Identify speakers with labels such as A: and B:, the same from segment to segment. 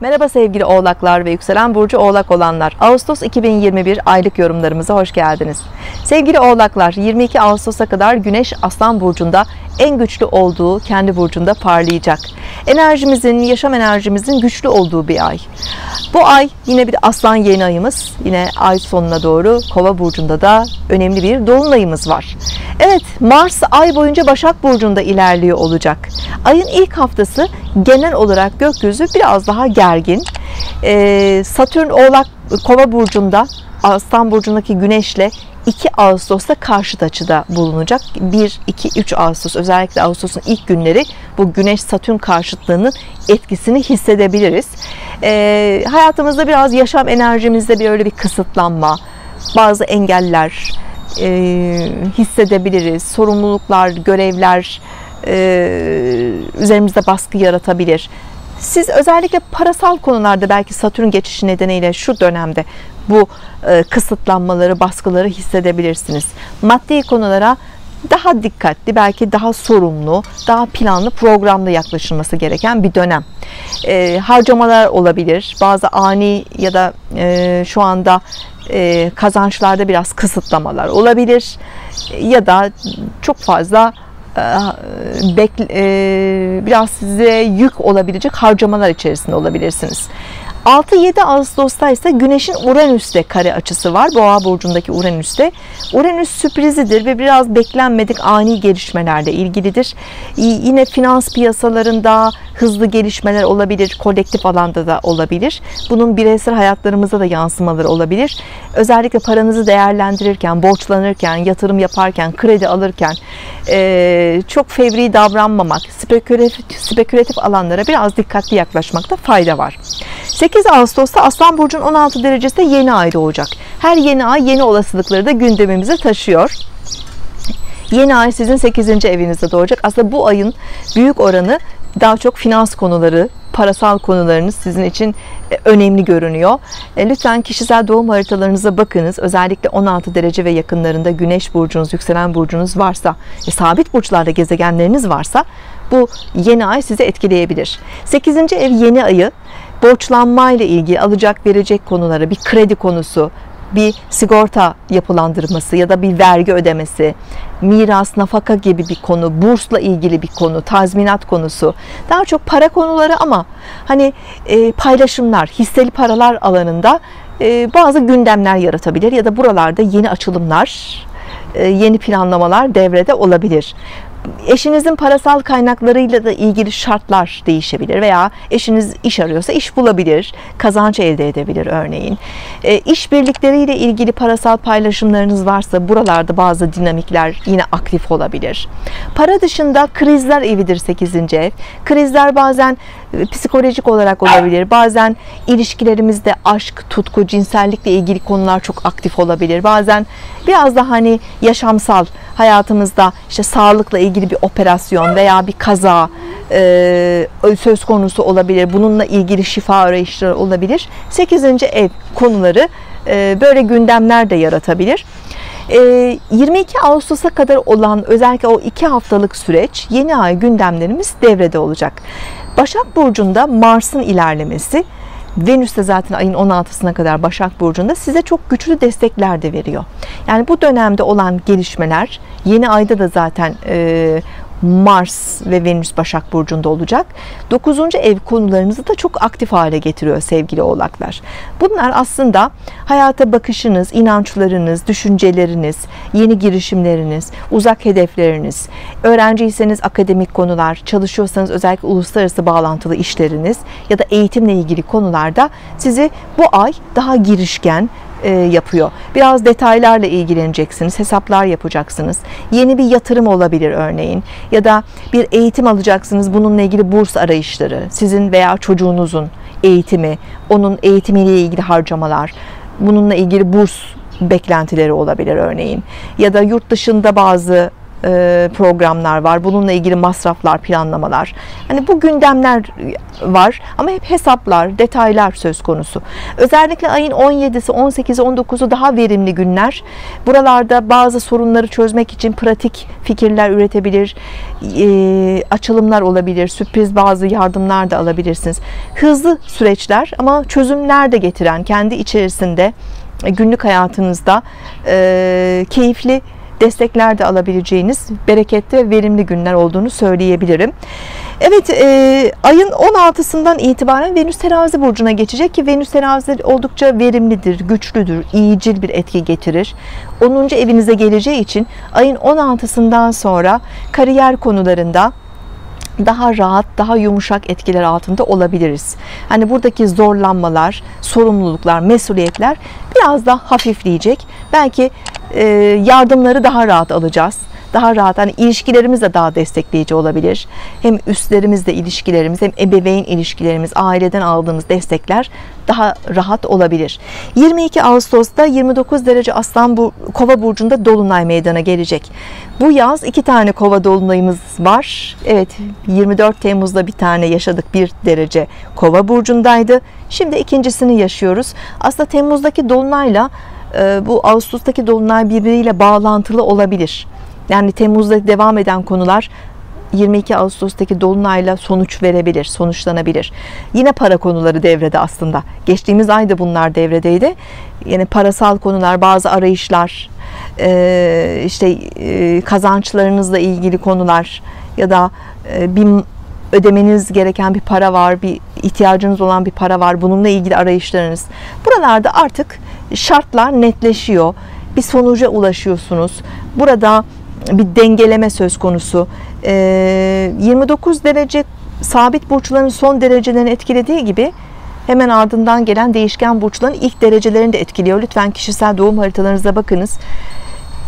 A: Merhaba sevgili oğlaklar ve yükselen burcu oğlak olanlar. Ağustos 2021 aylık yorumlarımıza hoş geldiniz. Sevgili oğlaklar 22 Ağustos'a kadar Güneş Aslan burcunda en güçlü olduğu kendi burcunda parlayacak. Enerjimizin, yaşam enerjimizin güçlü olduğu bir ay. Bu ay yine bir aslan yeni ayımız. Yine ay sonuna doğru Kova burcunda da önemli bir dolunayımız var. Evet, Mars ay boyunca Başak burcunda ilerliyor olacak. Ayın ilk haftası genel olarak gökyüzü biraz daha gergin. Ee, Satürn Oğlak Kova burcunda Aslan burcundaki Güneş'le 2 Ağustos'ta karşıt açıda bulunacak. 1, 2, 3 Ağustos özellikle Ağustos'un ilk günleri bu Güneş Satürn karşıtlığının etkisini hissedebiliriz. Ee, hayatımızda biraz yaşam enerjimizde bir öyle bir kısıtlanma, bazı engeller e, hissedebiliriz. Sorumluluklar, görevler e, üzerimizde baskı yaratabilir. Siz özellikle parasal konularda belki Satürn geçişi nedeniyle şu dönemde bu e, kısıtlanmaları, baskıları hissedebilirsiniz. Maddi konulara daha dikkatli, belki daha sorumlu, daha planlı, programlı yaklaşılması gereken bir dönem. E, harcamalar olabilir, bazı ani ya da e, şu anda e, kazançlarda biraz kısıtlamalar olabilir ya da çok fazla biraz size yük olabilecek harcamalar içerisinde olabilirsiniz. 6-7 Ağustos'ta ise Güneş'in Uranüs'te kare açısı var. Boğa burcundaki Uranüs'te. Uranüs sürprizidir ve biraz beklenmedik ani gelişmelerle ilgilidir. Yine finans piyasalarında hızlı gelişmeler olabilir, kolektif alanda da olabilir. Bunun bireysel hayatlarımıza da yansımaları olabilir. Özellikle paranızı değerlendirirken, borçlanırken, yatırım yaparken, kredi alırken çok fevri davranmamak, spekülatif, spekülatif alanlara biraz dikkatli yaklaşmakta fayda var. 8 Ağustos'ta Aslan Burcu'nun 16 derecesinde yeni ay doğacak. Her yeni ay yeni olasılıkları da gündemimize taşıyor. Yeni ay sizin 8. evinizde doğacak. Aslında bu ayın büyük oranı daha çok finans konuları, parasal konularınız sizin için e, önemli görünüyor. E, lütfen kişisel doğum haritalarınıza bakınız. Özellikle 16 derece ve yakınlarında güneş burcunuz, yükselen burcunuz varsa, sabit burçlarda gezegenleriniz varsa bu yeni ay sizi etkileyebilir. 8. ev yeni ayı borçlanma ile ilgili alacak verecek konulara bir kredi konusu, bir sigorta yapılandırması ya da bir vergi ödemesi, miras, nafaka gibi bir konu, bursla ilgili bir konu, tazminat konusu, daha çok para konuları ama hani e, paylaşımlar, hisseli paralar alanında e, bazı gündemler yaratabilir ya da buralarda yeni açılımlar, e, yeni planlamalar devrede olabilir eşinizin parasal kaynaklarıyla da ilgili şartlar değişebilir veya eşiniz iş arıyorsa iş bulabilir, kazanç elde edebilir örneğin. E, iş birlikleriyle ilgili parasal paylaşımlarınız varsa buralarda bazı dinamikler yine aktif olabilir. Para dışında krizler evidir 8. ev. Krizler bazen e, psikolojik olarak olabilir. Bazen ilişkilerimizde aşk, tutku, cinsellikle ilgili konular çok aktif olabilir. Bazen biraz da hani yaşamsal hayatımızda işte sağlıkla ilgili bir operasyon veya bir kaza e, söz konusu olabilir. Bununla ilgili şifa arayışları olabilir. 8. ev konuları e, böyle gündemler de yaratabilir. 22 e, Ağustos'a kadar olan özellikle o iki haftalık süreç yeni ay gündemlerimiz devrede olacak. Başak Burcu'nda Mars'ın ilerlemesi Venüs de zaten ayın 16'sına kadar Başak Burcu'nda size çok güçlü destekler de veriyor. Yani bu dönemde olan gelişmeler yeni ayda da zaten e, Mars ve Venüs Başak Burcu'nda olacak. 9. ev konularınızı da çok aktif hale getiriyor sevgili oğlaklar. Bunlar aslında hayata bakışınız, inançlarınız, düşünceleriniz, yeni girişimleriniz, uzak hedefleriniz, öğrenciyseniz akademik konular, çalışıyorsanız özellikle uluslararası bağlantılı işleriniz ya da eğitimle ilgili konularda sizi bu ay daha girişken, e, yapıyor. Biraz detaylarla ilgileneceksiniz, hesaplar yapacaksınız. Yeni bir yatırım olabilir örneğin ya da bir eğitim alacaksınız. Bununla ilgili burs arayışları, sizin veya çocuğunuzun eğitimi, onun eğitimiyle ilgili harcamalar, bununla ilgili burs beklentileri olabilir örneğin. Ya da yurt dışında bazı programlar var. Bununla ilgili masraflar, planlamalar. Hani bu gündemler var ama hep hesaplar, detaylar söz konusu. Özellikle ayın 17'si, 18'i, 19'u daha verimli günler. Buralarda bazı sorunları çözmek için pratik fikirler üretebilir, e, açılımlar olabilir, sürpriz bazı yardımlar da alabilirsiniz. Hızlı süreçler ama çözümler de getiren kendi içerisinde günlük hayatınızda e, keyifli destekler de alabileceğiniz bereketli ve verimli günler olduğunu söyleyebilirim. Evet e, ayın 16'sından itibaren Venüs terazi burcuna geçecek ki Venüs terazi oldukça verimlidir, güçlüdür, iyicil bir etki getirir. 10. evinize geleceği için ayın 16'sından sonra kariyer konularında daha rahat, daha yumuşak etkiler altında olabiliriz. Hani buradaki zorlanmalar, sorumluluklar, mesuliyetler biraz daha hafifleyecek. Belki yardımları daha rahat alacağız. Daha rahat hani ilişkilerimiz de daha destekleyici olabilir. Hem üstlerimizle ilişkilerimiz hem ebeveyn ilişkilerimiz, aileden aldığımız destekler daha rahat olabilir. 22 Ağustos'ta 29 derece Aslan bu Kova burcunda dolunay meydana gelecek. Bu yaz iki tane Kova dolunayımız var. Evet 24 Temmuz'da bir tane yaşadık. Bir derece Kova burcundaydı. Şimdi ikincisini yaşıyoruz. Aslında Temmuz'daki dolunayla bu Ağustos'taki dolunay birbiriyle bağlantılı olabilir. Yani Temmuz'da devam eden konular 22 Ağustos'taki dolunayla sonuç verebilir, sonuçlanabilir. Yine para konuları devrede aslında. Geçtiğimiz ayda bunlar devredeydi. Yani parasal konular, bazı arayışlar, e, işte e, kazançlarınızla ilgili konular ya da bir ödemeniz gereken bir para var, bir ihtiyacınız olan bir para var. Bununla ilgili arayışlarınız. Buralarda artık şartlar netleşiyor. Bir sonuca ulaşıyorsunuz. Burada bir dengeleme söz konusu. 29 ee, derece sabit burçların son derecelerini etkilediği gibi hemen ardından gelen değişken burçların ilk derecelerini de etkiliyor. Lütfen kişisel doğum haritalarınıza bakınız.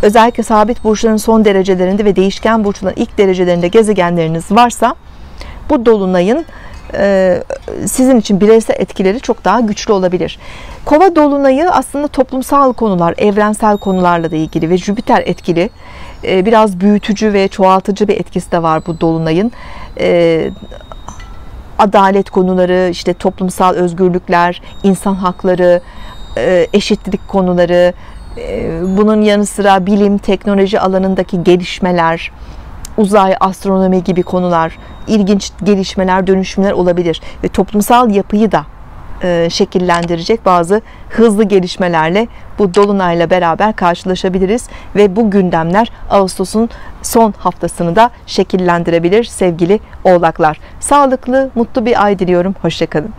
A: Özellikle sabit burçların son derecelerinde ve değişken burçların ilk derecelerinde gezegenleriniz varsa bu dolunayın e, sizin için bireysel etkileri çok daha güçlü olabilir. Kova dolunayı aslında toplumsal konular, evrensel konularla da ilgili ve Jüpiter etkili. E, biraz büyütücü ve çoğaltıcı bir etkisi de var bu dolunayın. E, adalet konuları, işte toplumsal özgürlükler, insan hakları, eşitlik konuları, bunun yanı sıra bilim, teknoloji alanındaki gelişmeler, uzay, astronomi gibi konular, ilginç gelişmeler, dönüşümler olabilir ve toplumsal yapıyı da e, şekillendirecek bazı hızlı gelişmelerle bu dolunayla beraber karşılaşabiliriz ve bu gündemler Ağustos'un son haftasını da şekillendirebilir sevgili oğlaklar. Sağlıklı, mutlu bir ay diliyorum. Hoşçakalın.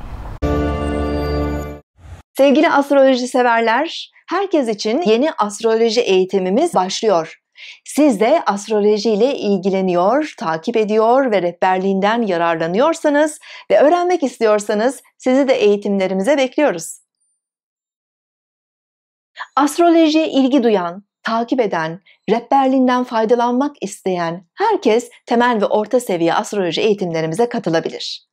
A: Sevgili astroloji severler, herkes için yeni astroloji eğitimimiz başlıyor. Siz de astroloji ile ilgileniyor, takip ediyor ve rehberliğinden yararlanıyorsanız ve öğrenmek istiyorsanız sizi de eğitimlerimize bekliyoruz. Astrolojiye ilgi duyan, takip eden, rehberliğinden faydalanmak isteyen herkes temel ve orta seviye astroloji eğitimlerimize katılabilir.